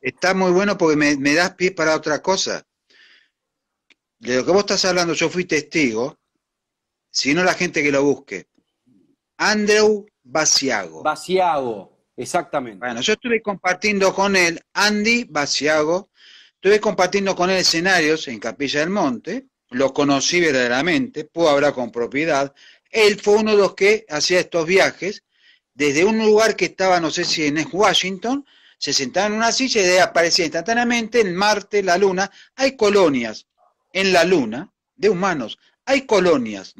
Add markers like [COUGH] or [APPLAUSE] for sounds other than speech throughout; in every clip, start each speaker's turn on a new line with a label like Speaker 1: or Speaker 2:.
Speaker 1: está muy bueno porque me, me das pie para otra cosa. De lo que vos estás hablando, yo fui testigo, si no la gente que lo busque. Andrew Basiago.
Speaker 2: Basiago, exactamente.
Speaker 1: Bueno, yo estuve compartiendo con él, Andy Basiago, estuve compartiendo con él escenarios en Capilla del Monte, lo conocí verdaderamente, puedo hablar con propiedad. Él fue uno de los que hacía estos viajes desde un lugar que estaba, no sé si en Washington, se sentaba en una silla y aparecía instantáneamente en Marte, la Luna. Hay colonias en la Luna de humanos, hay colonias,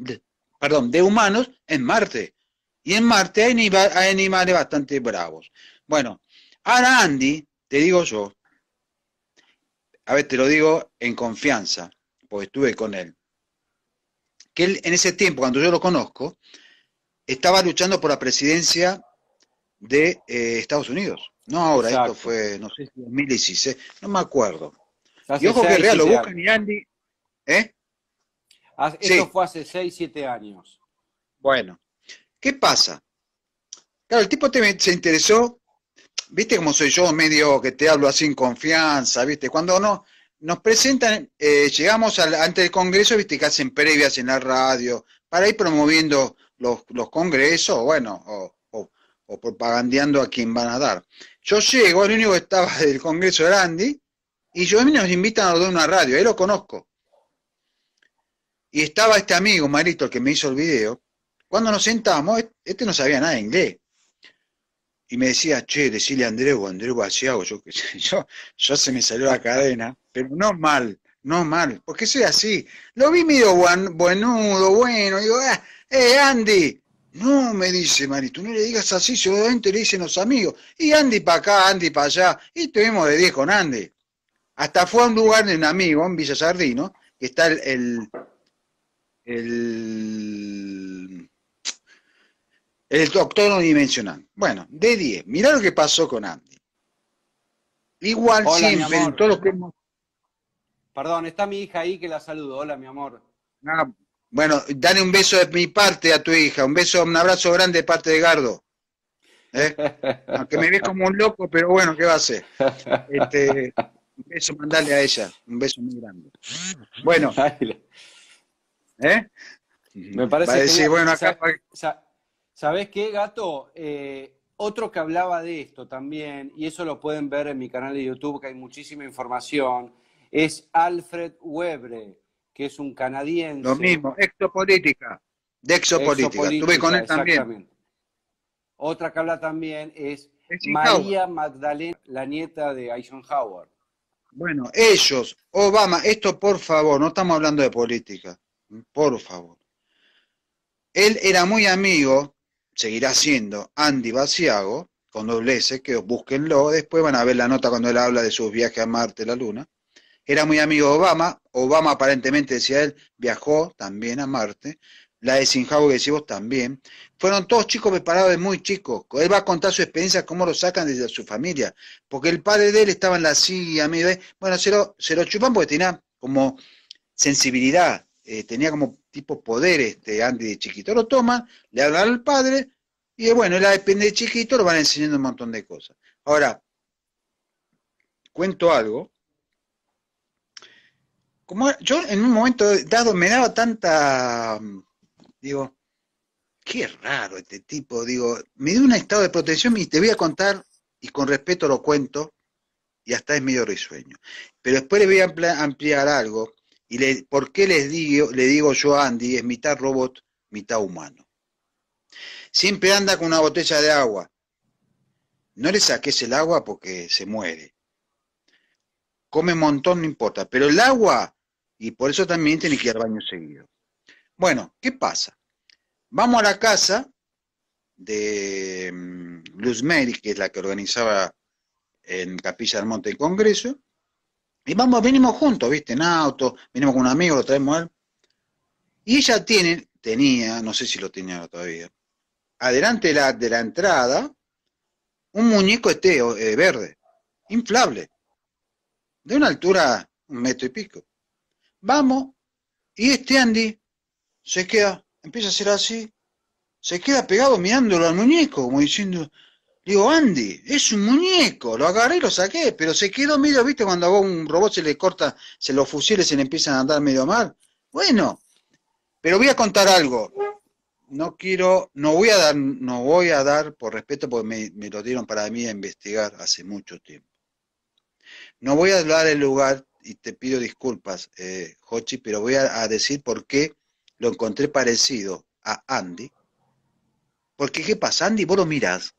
Speaker 1: perdón, de humanos en Marte. Y en Marte hay, animales bastante bravos. Bueno, ahora Andy, te digo yo, a ver, te lo digo en confianza, porque estuve con él, que él en ese tiempo, cuando yo lo conozco, estaba luchando por la presidencia de eh, Estados Unidos. No ahora, esto fue, no sé, 2016, no me acuerdo. y ojo que real, lo buscan y Andy, ¿eh?
Speaker 2: Eso fue hace 6, 7 años.
Speaker 1: Bueno, ¿Qué pasa? Claro, el tipo se interesó, viste cómo soy yo, medio que te hablo así en confianza, viste, cuando no, nos presentan, eh, llegamos al, ante el Congreso, viste, que hacen previas en la radio, para ir promoviendo los, congresos, bueno, o, propagandeando a quien van a dar. Yo llego, el único que estaba [LAUGHS] del Congreso era Andy, y yo a mí nos invitan a dar una radio, ahí lo conozco. Y estaba este amigo, Marito, el que me hizo el video, cuando nos sentamos, este no sabía nada de inglés. Y me decía, che, decirle a Andreu, Andreu Baciago, yo [LAUGHS] yo, yo se me salió la cadena, pero no mal, no mal, porque soy así. Lo vi medio buenudo, bueno, digo, ah, eh, Andy, no, me dice Marito, no le digas así, seguramente le dicen los amigos. Y Andy para acá, Andy para allá, y estuvimos de 10 con Andy. Hasta fue a un lugar de un amigo, en Villa Sardino, que está el, el el doctor no dimensional. Bueno, de 10. Mirá lo que pasó con Andy. Igual siempre, en todo lo que hemos...
Speaker 2: Perdón, está mi hija ahí que la saludo. Hola, mi amor.
Speaker 1: Ah, bueno, dale un beso de mi parte a tu hija. Un beso, un abrazo grande de parte de Gardo. ¿Eh? Aunque me ves como un loco, pero bueno, ¿qué va a hacer? Este, un beso, mandale a ella. Un beso muy grande. Bueno.
Speaker 2: ¿Eh? Me parece que... bueno, acá... ¿Sabés qué, gato? Eh, otro que hablaba de esto también, y eso lo pueden ver en mi canal de YouTube, que hay muchísima información, es Alfred Webre, que es un canadiense.
Speaker 1: Lo mismo, exopolítica, de exopolítica. Estuve con él también.
Speaker 2: Otra que habla también es, María Magdalena, la nieta de Eisenhower.
Speaker 1: Bueno, ellos, Obama, esto por favor, no estamos hablando de política, por favor. Él era muy amigo seguirá siendo Andy Basiago, con doble S, que búsquenlo, después van a ver la nota cuando él habla de sus viajes a Marte, la Luna. Era muy amigo de Obama, Obama aparentemente, decía él, viajó también a Marte, la de Sinjau que decimos también. Fueron todos chicos preparados de muy chicos. Él va a contar su experiencia, cómo lo sacan desde su familia. Porque el padre de él estaba en la silla, bueno, se lo, se lo chupan porque tenía como sensibilidad, eh, tenía como tipo poder este Andy de chiquito. Lo toman, le hablan al padre, y bueno, él depende de chiquito, lo van enseñando un montón de cosas. Ahora, cuento algo. Como yo en un momento dado me daba tanta, digo, qué raro este tipo, digo, me dio un estado de protección y te voy a contar, y con respeto lo cuento, y hasta es medio risueño. Pero después le voy a ampliar algo y ¿por qué les digo, le digo yo a Andy, es mitad robot, mitad humano? Siempre anda con una botella de agua. No le saques el agua porque se muere. Come un montón, no importa. Pero el agua, y por eso también tiene que ir al baño seguido. Bueno, ¿qué pasa? Vamos a la casa de mm, Luz Mary, que es la que organizaba en Capilla del Monte el Congreso, y vamos, venimos juntos, ¿viste? En auto, venimos con un amigo, lo traemos a él. Y ella tiene, tenía, no sé si lo tenía todavía, adelante de la, de la entrada, un muñeco este eh, verde, inflable, de una altura un metro y pico. Vamos, y este Andy se queda, empieza a hacer así, se queda pegado mirándolo al muñeco, como diciendo, Digo, Andy, es un muñeco, lo agarré y lo saqué, pero se quedó medio, viste, cuando a un robot se le corta, se los fusiles se le empiezan a andar medio mal. Bueno, pero voy a contar algo. No quiero, no voy a dar, no voy a dar, por respeto, porque me, me lo dieron para mí a investigar hace mucho tiempo. No voy a dar el lugar, y te pido disculpas, eh, Hochi, pero voy a, decir por qué lo encontré parecido a Andy. Porque, ¿qué pasa? Andy, vos lo mirás,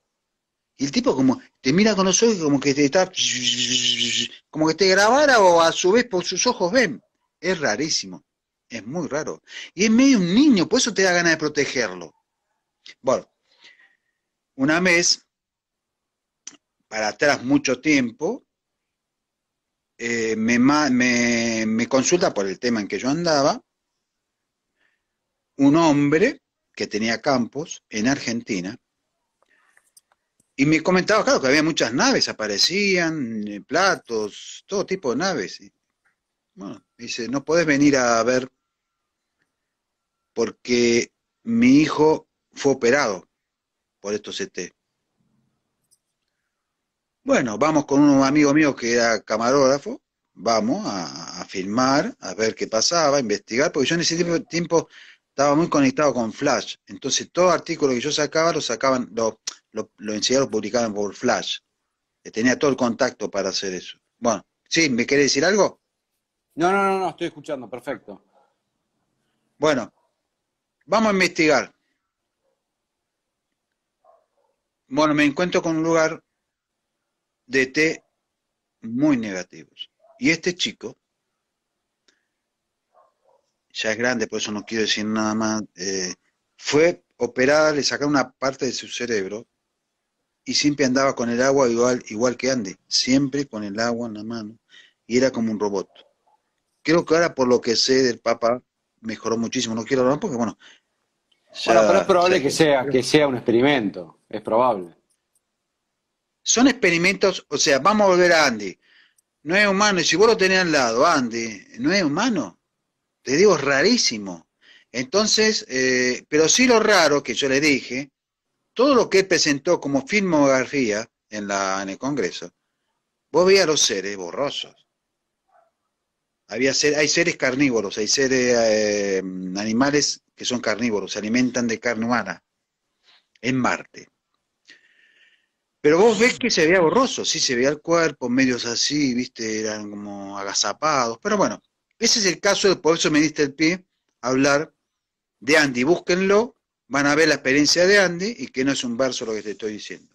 Speaker 1: y el tipo como te mira con los ojos como que te está, como que te grabara o a su vez por sus ojos ven. Es rarísimo, es muy raro. Y es medio un niño, por eso te da ganas de protegerlo. Bueno, una vez, para atrás mucho tiempo, eh, me, consulta por el tema en que yo andaba, un hombre que tenía campos en Argentina, y me comentaba, claro, que había muchas naves, aparecían, eh, platos, todo tipo de naves. Bueno, dice, no podés venir a ver porque mi hijo fue operado por estos CT. Bueno, vamos con un amigo mío que era camarógrafo, vamos a, filmar, a ver qué pasaba, a investigar, porque yo en ese tiempo, estaba muy conectado con Flash, entonces todo artículo que yo sacaba lo sacaban, lo, lo, lo enseguida lo publicaban por Flash, tenía todo el contacto para hacer eso. Bueno, ¿sí? ¿Me quiere decir algo?
Speaker 2: No, no, no, no, estoy escuchando, perfecto.
Speaker 1: Bueno, vamos a investigar. Bueno, me encuentro con un lugar de té muy negativos. Y este chico, ya es grande, por eso no quiero decir nada más, eh, fue operada, le sacaron una parte de su cerebro y siempre andaba con el agua igual, igual que Andy, siempre con el agua en la mano y era como un robot. Creo que ahora por lo que sé del Papa mejoró muchísimo, no quiero hablar porque bueno.
Speaker 2: bueno, pero es probable que sea, que sea un experimento, es probable.
Speaker 1: Son experimentos, o sea, vamos a volver a Andy. No es humano, y si vos lo tenés al lado, Andy, no es humano. Te digo, rarísimo. Entonces, eh, pero sí lo raro que yo le dije, todo lo que él presentó como filmografía en, la, en el Congreso, vos veías los seres borrosos. Había hay seres carnívoros, hay seres eh, animales que son carnívoros, se alimentan de carne humana en Marte. Pero vos ves que se veía borroso, sí, se veía el cuerpo, medios así, viste, eran como agazapados. Pero bueno, ese es el caso, por eso me diste el pie a hablar de Andy. Búsquenlo, van a ver la experiencia de Andy y que no es un verso lo que te estoy diciendo.